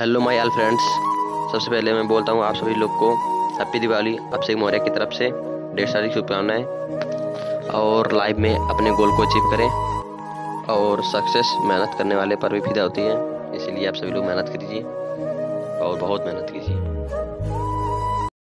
Hello my all friends सबसे पहले मैं बोलता हूँ आप सभी लोग को हैप्पी दिवाली अभिषेक मौर्य की तरफ़ से। ढेर सारी शुभकामनाएँ। और लाइफ में अपने गोल को अचीव करें। और सक्सेस मेहनत करने वाले पर भी फिदा होती है। इसीलिए आप सभी लोग मेहनत कीजिए। और बहुत मेहनत कीजिए।